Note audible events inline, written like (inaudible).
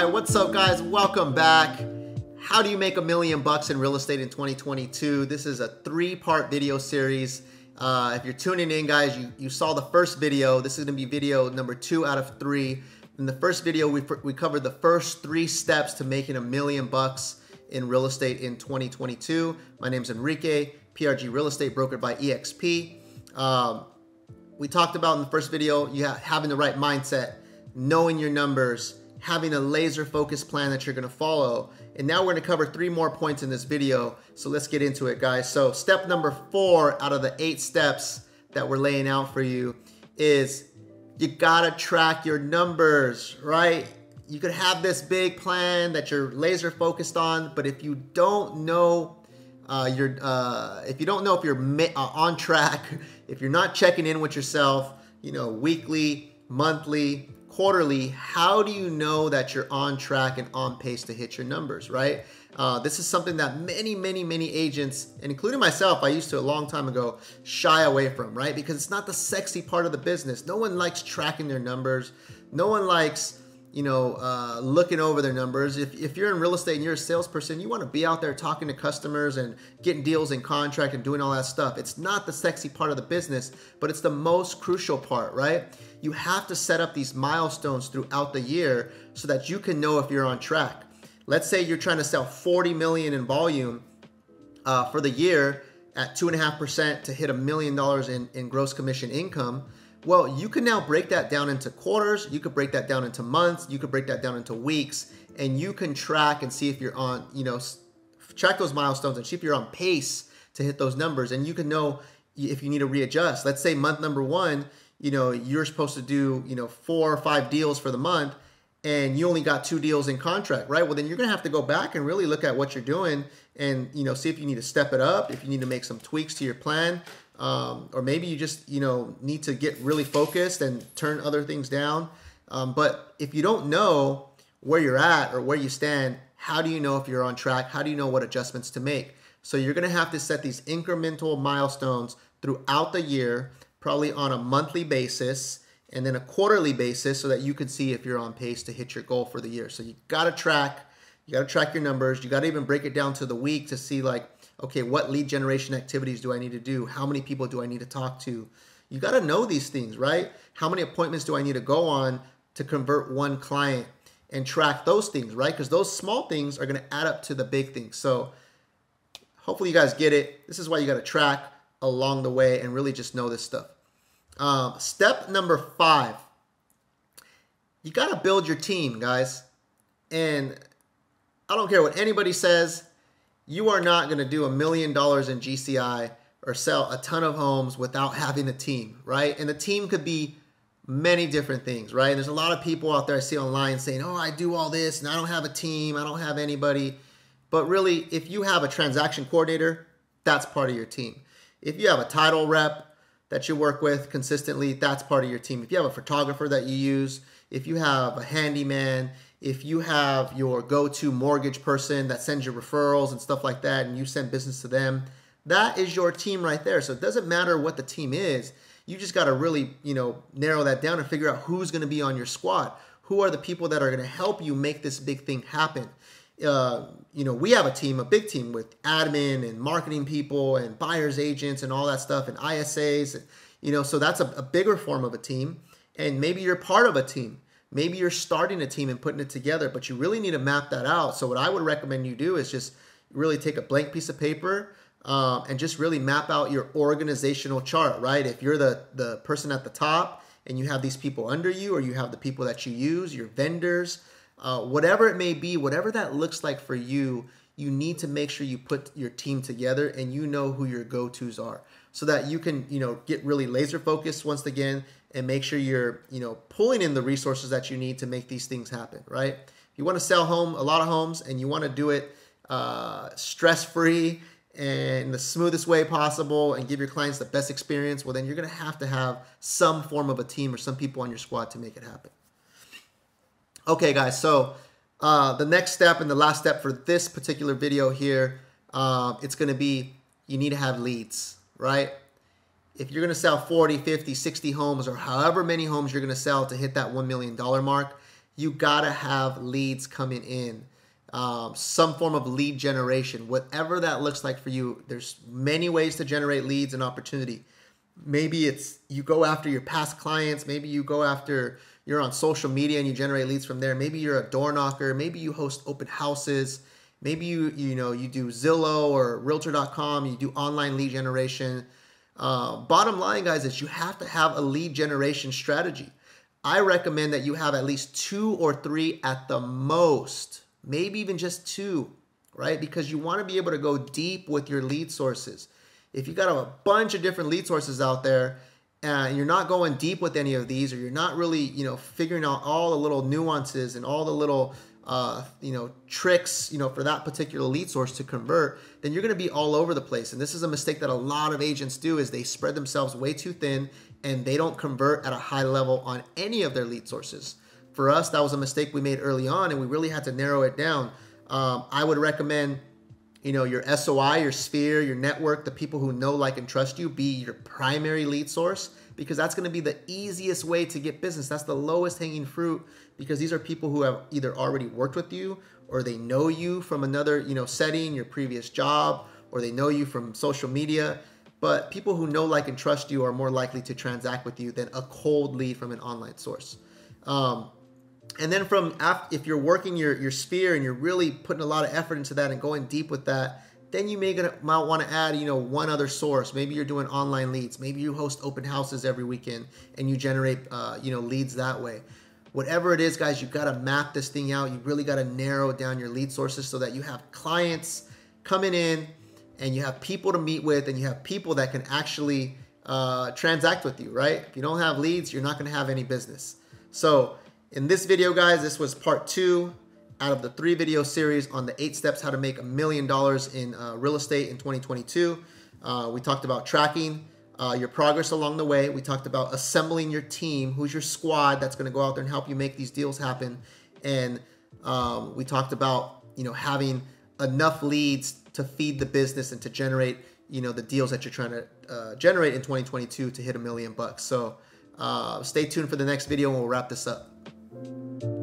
Hi, what's up, guys? Welcome back. How do you make a million bucks in real estate in 2022? This is a three part video series. Uh, if you're tuning in, guys, you, you saw the first video. This is to be video number two out of three. In the first video, we, we covered the first three steps to making a million bucks in real estate in 2022. My name is Enrique, PRG Real Estate brokered by EXP. Um, we talked about in the first video, you having the right mindset, knowing your numbers, having a laser focused plan that you're gonna follow. And now we're gonna cover three more points in this video. So let's get into it, guys. So step number four out of the eight steps that we're laying out for you is you gotta track your numbers, right? You could have this big plan that you're laser focused on, but if you don't know uh, you're, uh, if you don't know if you're uh, on track, (laughs) if you're not checking in with yourself, you know, weekly, monthly, quarterly, how do you know that you're on track and on pace to hit your numbers, right? Uh, this is something that many, many, many agents, and including myself, I used to a long time ago, shy away from, right? Because it's not the sexy part of the business. No one likes tracking their numbers. No one likes you know, uh, looking over their numbers. If, if you're in real estate and you're a salesperson, you want to be out there talking to customers and getting deals in contract and doing all that stuff. It's not the sexy part of the business, but it's the most crucial part, right? You have to set up these milestones throughout the year so that you can know if you're on track. Let's say you're trying to sell 40 million in volume uh, for the year at two and a half percent to hit a million dollars in, in gross commission income well, you can now break that down into quarters, you could break that down into months, you could break that down into weeks, and you can track and see if you're on, you know, track those milestones and see if you're on pace to hit those numbers. And you can know if you need to readjust. Let's say month number one, you know, you're supposed to do, you know, four or five deals for the month and you only got two deals in contract, right? Well, then you're going to have to go back and really look at what you're doing and, you know, see if you need to step it up, if you need to make some tweaks to your plan, um, or maybe you just you know need to get really focused and turn other things down. Um, but if you don't know where you're at or where you stand, how do you know if you're on track? How do you know what adjustments to make? So you're going to have to set these incremental milestones throughout the year, probably on a monthly basis and then a quarterly basis so that you can see if you're on pace to hit your goal for the year. So you got to track, you got to track your numbers. You got to even break it down to the week to see like okay, what lead generation activities do I need to do? How many people do I need to talk to? You got to know these things, right? How many appointments do I need to go on to convert one client and track those things, right? Because those small things are going to add up to the big things. So hopefully you guys get it. This is why you got to track along the way and really just know this stuff. Um, step number five, you got to build your team, guys. And I don't care what anybody says you are not going to do a million dollars in GCI or sell a ton of homes without having a team, right? And the team could be many different things, right? And There's a lot of people out there I see online saying, oh, I do all this and I don't have a team, I don't have anybody. But really, if you have a transaction coordinator, that's part of your team. If you have a title rep that you work with consistently, that's part of your team. If you have a photographer that you use, if you have a handyman, if you have your go-to mortgage person that sends you referrals and stuff like that and you send business to them that is your team right there. So it doesn't matter what the team is you just got to really you know narrow that down and figure out who's going to be on your squad. Who are the people that are going to help you make this big thing happen? Uh, you know we have a team a big team with admin and marketing people and buyers agents and all that stuff and isas you know so that's a, a bigger form of a team. And maybe you're part of a team Maybe you're starting a team and putting it together, but you really need to map that out. So what I would recommend you do is just really take a blank piece of paper um, and just really map out your organizational chart, right? If you're the, the person at the top and you have these people under you or you have the people that you use, your vendors, uh, whatever it may be, whatever that looks like for you, you need to make sure you put your team together and you know who your go-tos are so that you can, you know, get really laser focused once again and make sure you're, you know, pulling in the resources that you need to make these things happen, right? If you want to sell home a lot of homes and you want to do it uh, stress-free and the smoothest way possible and give your clients the best experience, well, then you're going to have to have some form of a team or some people on your squad to make it happen. Okay, guys, so uh, the next step and the last step for this particular video here, uh, it's going to be you need to have leads, right? if you're going to sell 40, 50, 60 homes or however many homes you're going to sell to hit that $1 million mark, you gotta have leads coming in. Um, some form of lead generation, whatever that looks like for you. There's many ways to generate leads and opportunity. Maybe it's you go after your past clients. Maybe you go after you're on social media and you generate leads from there. Maybe you're a door knocker. Maybe you host open houses. Maybe you you know you do Zillow or Realtor.com. You do online lead generation. Uh, bottom line, guys, is you have to have a lead generation strategy. I recommend that you have at least two or three at the most, maybe even just two, right? Because you want to be able to go deep with your lead sources. If you got a bunch of different lead sources out there and you're not going deep with any of these, or you're not really, you know, figuring out all the little nuances and all the little uh, you know, tricks, you know, for that particular lead source to convert, then you're going to be all over the place. And this is a mistake that a lot of agents do is they spread themselves way too thin and they don't convert at a high level on any of their lead sources. For us, that was a mistake we made early on and we really had to narrow it down. Um, I would recommend, you know, your SOI, your sphere, your network, the people who know, like, and trust you be your primary lead source because that's going to be the easiest way to get business. That's the lowest hanging fruit because these are people who have either already worked with you or they know you from another, you know, setting, your previous job, or they know you from social media. But people who know, like, and trust you are more likely to transact with you than a cold lead from an online source. Um, and then from if you're working your your sphere and you're really putting a lot of effort into that and going deep with that, then you may gonna, might want to add, you know, one other source. Maybe you're doing online leads. Maybe you host open houses every weekend and you generate, uh, you know, leads that way. Whatever it is, guys, you've got to map this thing out. You really got to narrow down your lead sources so that you have clients coming in and you have people to meet with and you have people that can actually uh, transact with you, right? If you don't have leads, you're not going to have any business. So in this video, guys, this was part two out of the three video series on the eight steps how to make a million dollars in uh, real estate in 2022. Uh, we talked about tracking uh, your progress along the way. We talked about assembling your team, who's your squad that's going to go out there and help you make these deals happen. And um, we talked about you know having enough leads to feed the business and to generate you know the deals that you're trying to uh, generate in 2022 to hit a million bucks. So uh, stay tuned for the next video and we'll wrap this up. Thank you.